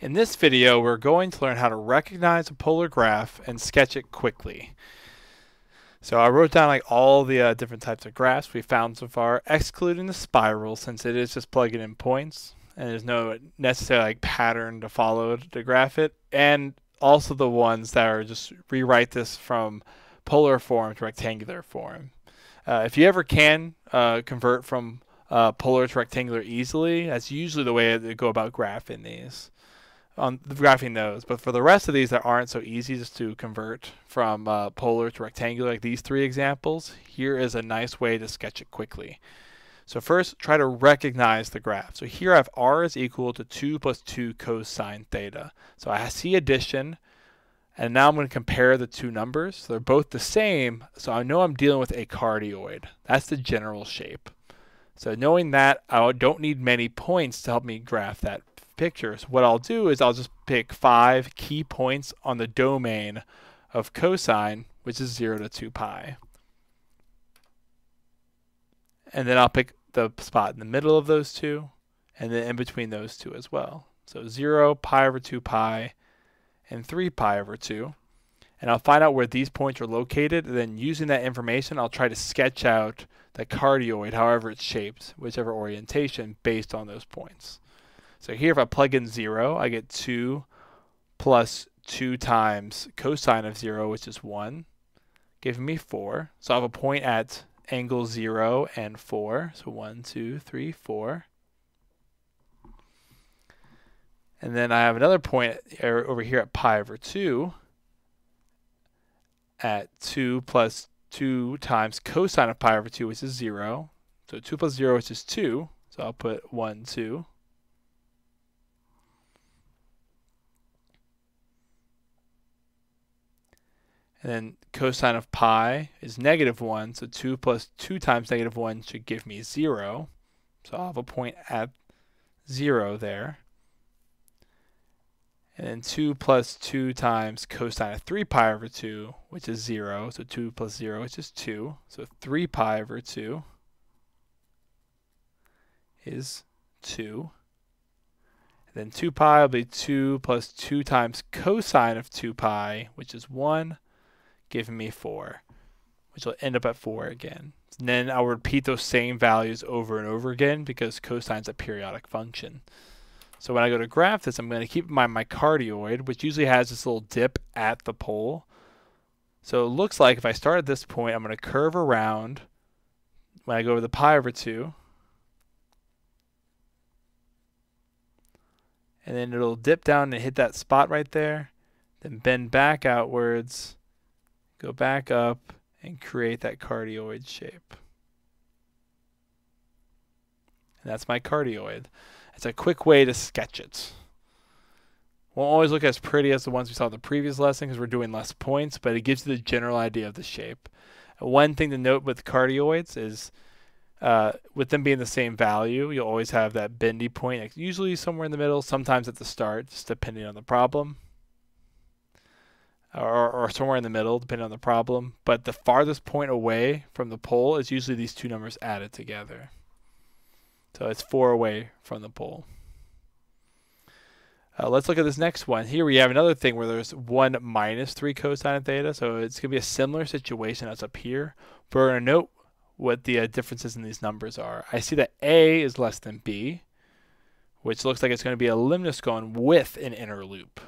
In this video, we're going to learn how to recognize a polar graph and sketch it quickly. So I wrote down like all the uh, different types of graphs we found so far, excluding the spiral since it is just plugging in points and there's no necessary like pattern to follow to graph it, and also the ones that are just rewrite this from polar form to rectangular form. Uh, if you ever can uh, convert from uh, polar to rectangular easily, that's usually the way to go about graphing these on graphing those. But for the rest of these that aren't so easy just to convert from uh, polar to rectangular, like these three examples, here is a nice way to sketch it quickly. So first, try to recognize the graph. So here I have r is equal to 2 plus 2 cosine theta. So I see addition, and now I'm going to compare the two numbers. So they're both the same, so I know I'm dealing with a cardioid. That's the general shape. So knowing that, I don't need many points to help me graph that pictures, what I'll do is I'll just pick five key points on the domain of cosine, which is 0 to 2 pi. And then I'll pick the spot in the middle of those two, and then in between those two as well. So 0, pi over 2 pi, and 3 pi over 2. And I'll find out where these points are located, and then using that information, I'll try to sketch out the cardioid, however it's shaped, whichever orientation, based on those points. So here if I plug in 0, I get 2 plus 2 times cosine of 0, which is 1, giving me 4. So I have a point at angle 0 and 4. So 1, 2, 3, 4. And then I have another point er, over here at pi over 2 at 2 plus 2 times cosine of pi over 2, which is 0. So 2 plus 0, which is 2. So I'll put 1, 2. And then cosine of pi is negative 1, so 2 plus 2 times negative 1 should give me 0. So I'll have a point at 0 there. And then 2 plus 2 times cosine of 3 pi over 2, which is 0. So 2 plus 0, which is 2. So 3 pi over 2 is 2. And then 2 pi will be 2 plus 2 times cosine of 2 pi, which is 1 giving me 4, which will end up at 4 again. And then I'll repeat those same values over and over again because cosine's a periodic function. So when I go to graph this, I'm going to keep my cardioid, which usually has this little dip at the pole. So it looks like if I start at this point, I'm going to curve around when I go over the pi over 2. And then it'll dip down and hit that spot right there, then bend back outwards, go back up and create that cardioid shape. And that's my cardioid. It's a quick way to sketch it. Won't always look as pretty as the ones we saw in the previous lesson because we're doing less points, but it gives you the general idea of the shape. One thing to note with cardioids is uh, with them being the same value, you'll always have that bendy point, usually somewhere in the middle, sometimes at the start, just depending on the problem or, or somewhere in the middle, depending on the problem. But the farthest point away from the pole is usually these two numbers added together. So it's four away from the pole. Uh, let's look at this next one. Here we have another thing where there's 1 minus 3 cosine of theta. So it's going to be a similar situation as up here. But we're going to note what the uh, differences in these numbers are. I see that A is less than B, which looks like it's going to be a limacon with an inner loop.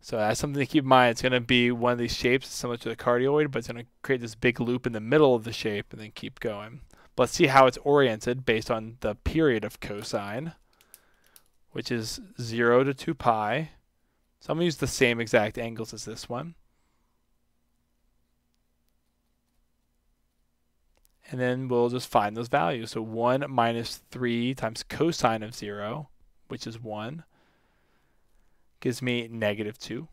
So that's something to keep in mind. It's going to be one of these shapes similar to the cardioid, but it's going to create this big loop in the middle of the shape and then keep going. But let's see how it's oriented based on the period of cosine, which is 0 to 2 pi. So I'm going to use the same exact angles as this one. And then we'll just find those values. So 1 minus 3 times cosine of 0, which is 1 gives me negative 2.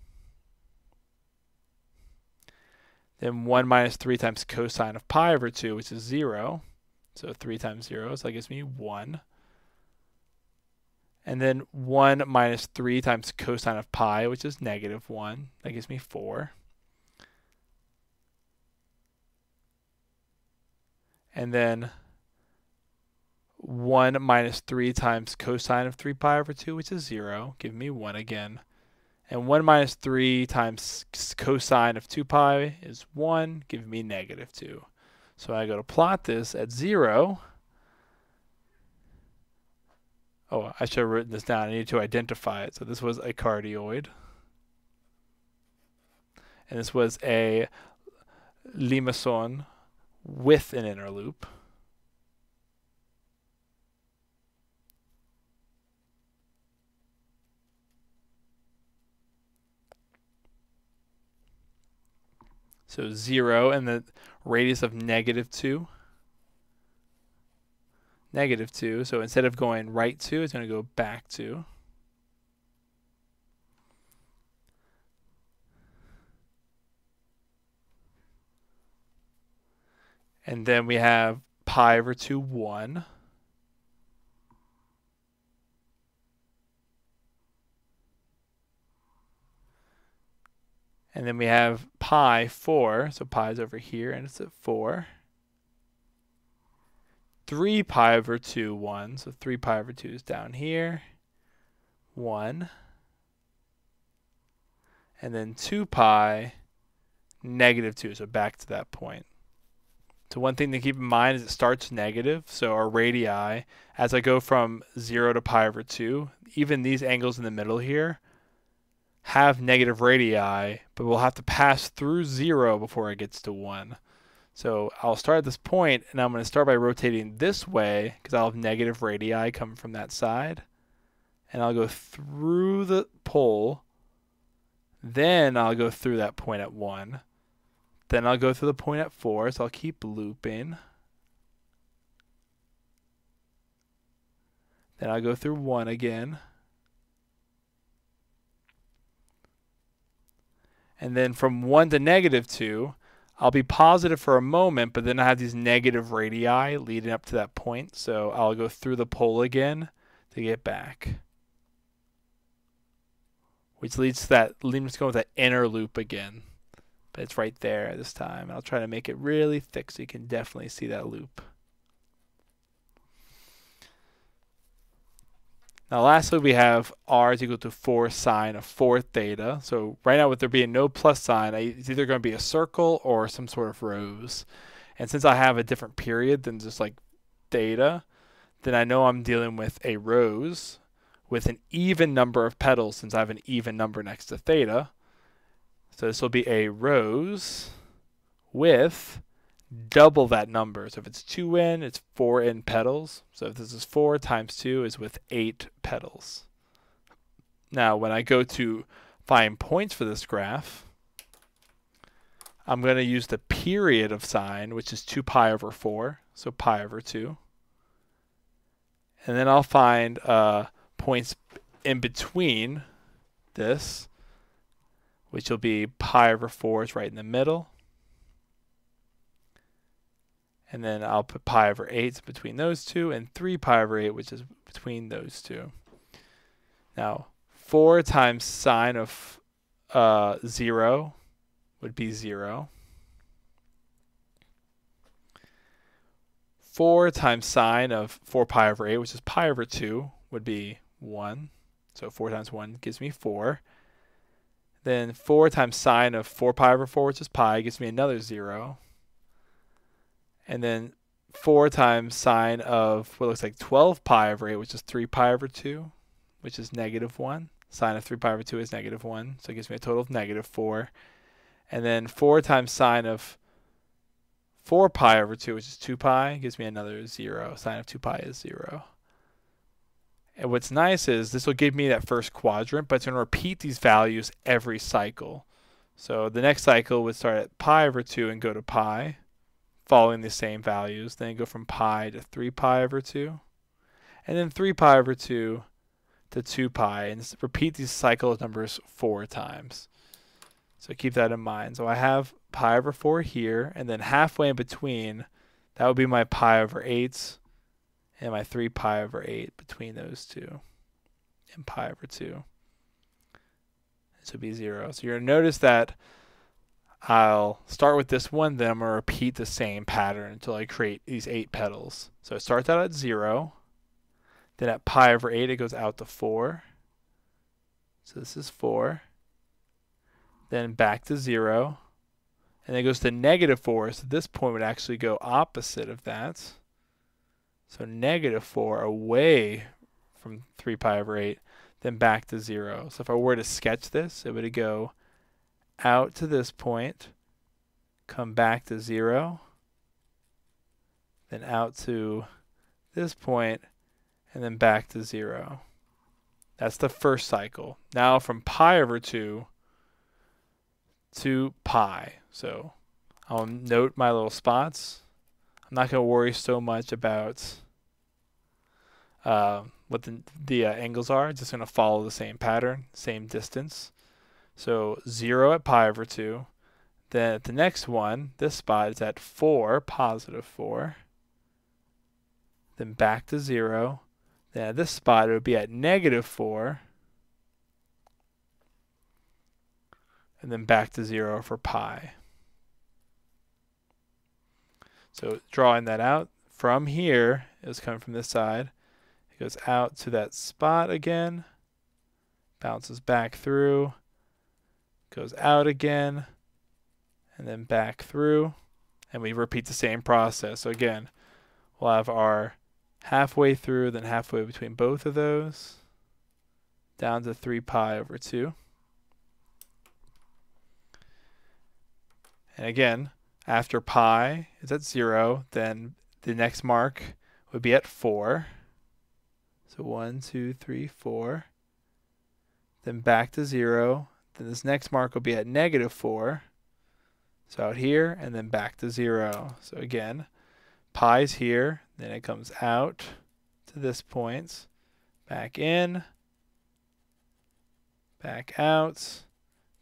Then 1 minus 3 times cosine of pi over 2, which is 0. So 3 times 0, so that gives me 1. And then 1 minus 3 times cosine of pi, which is negative 1. That gives me 4. And then 1 minus 3 times cosine of 3 pi over 2, which is 0, Give me 1 again. And 1 minus 3 times cosine of 2 pi is 1, Give me negative 2. So I go to plot this at 0. Oh, I should have written this down. I need to identify it. So this was a cardioid. And this was a limacon with an inner loop. So 0 and the radius of negative 2. Negative 2. So instead of going right 2, it's going to go back 2. And then we have pi over 2, 1. And then we have pi 4, so pi is over here, and it's at 4. 3 pi over 2, 1, so 3 pi over 2 is down here, 1. And then 2 pi, negative 2, so back to that point. So one thing to keep in mind is it starts negative, so our radii, as I go from 0 to pi over 2, even these angles in the middle here, have negative radii, but we'll have to pass through 0 before it gets to 1. So I'll start at this point, and I'm going to start by rotating this way, because I'll have negative radii coming from that side. And I'll go through the pole, then I'll go through that point at 1. Then I'll go through the point at 4, so I'll keep looping. Then I'll go through 1 again. And then from 1 to negative 2, I'll be positive for a moment, but then I have these negative radii leading up to that point. So I'll go through the pole again to get back. Which leads to that, leads to go with that inner loop again. But it's right there this time. I'll try to make it really thick so you can definitely see that loop. Now lastly, we have r is equal to 4 sine of 4 theta. So right now with there being no plus sign, it's either going to be a circle or some sort of rose. And since I have a different period than just like theta, then I know I'm dealing with a rose with an even number of petals since I have an even number next to theta. So this will be a rose with double that number. So if it's 2n, it's 4n petals. So if this is 4 times 2 is with 8 petals. Now when I go to find points for this graph, I'm going to use the period of sine, which is 2 pi over 4, so pi over 2. And then I'll find uh, points in between this, which will be pi over 4 is right in the middle and then I'll put pi over 8 between those two, and 3 pi over 8, which is between those two. Now, 4 times sine of uh, 0 would be 0. 4 times sine of 4 pi over 8, which is pi over 2, would be 1. So 4 times 1 gives me 4. Then 4 times sine of 4 pi over 4, which is pi, gives me another 0 and then 4 times sine of what looks like 12 pi over 8, which is 3 pi over 2, which is negative 1. Sine of 3 pi over 2 is negative 1, so it gives me a total of negative 4. And then 4 times sine of 4 pi over 2, which is 2 pi, gives me another 0. Sine of 2 pi is 0. And what's nice is this will give me that first quadrant, but it's going to repeat these values every cycle. So the next cycle would start at pi over 2 and go to pi following the same values. Then go from pi to 3 pi over 2. And then 3 pi over 2 to 2 pi. And repeat these cycle of numbers four times. So keep that in mind. So I have pi over 4 here. And then halfway in between, that would be my pi over 8 and my 3 pi over 8 between those two. And pi over 2. This would be 0. So you're going to notice that I'll start with this one, then I'm going to repeat the same pattern until I create these eight petals. So it starts out at zero, Then at pi over 8, it goes out to 4. So this is 4. Then back to 0. And then it goes to negative 4. So this point would actually go opposite of that. So negative 4 away from 3 pi over 8, then back to 0. So if I were to sketch this, it would go out to this point, come back to 0, then out to this point, and then back to 0. That's the first cycle. Now from pi over 2 to pi. So I'll note my little spots. I'm not going to worry so much about uh, what the, the uh, angles are. Just going to follow the same pattern, same distance. So 0 at pi over 2. Then at the next one, this spot is at 4, positive 4. Then back to 0. Then at this spot, it would be at negative 4. And then back to 0 for pi. So drawing that out from here, it was coming from this side. It goes out to that spot again, bounces back through, goes out again, and then back through. And we repeat the same process. So again, we'll have our halfway through, then halfway between both of those, down to 3 pi over 2. And again, after pi is at 0, then the next mark would be at 4. So 1, 2, 3, 4. Then back to 0. Then this next mark will be at negative 4. So out here, and then back to 0. So again, pi's here. Then it comes out to this point. Back in. Back out.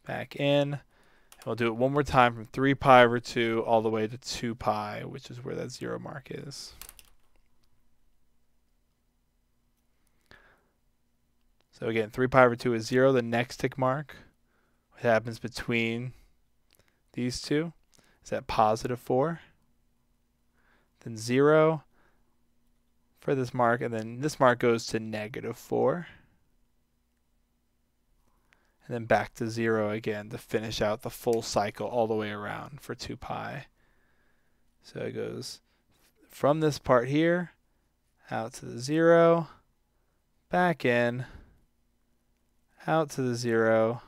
Back in. We'll do it one more time from 3 pi over 2 all the way to 2 pi, which is where that zero mark is. So again, 3 pi over 2 is 0. The next tick mark, what happens between these two, is that positive 4. Then 0 for this mark, and then this mark goes to negative 4 and then back to zero again to finish out the full cycle all the way around for 2 pi. So it goes from this part here out to the zero, back in, out to the zero,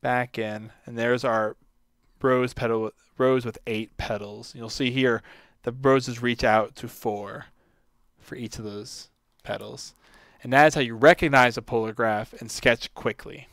back in, and there's our rose petal rose with eight petals. You'll see here the roses reach out to four for each of those petals. And that is how you recognize a polar graph and sketch quickly.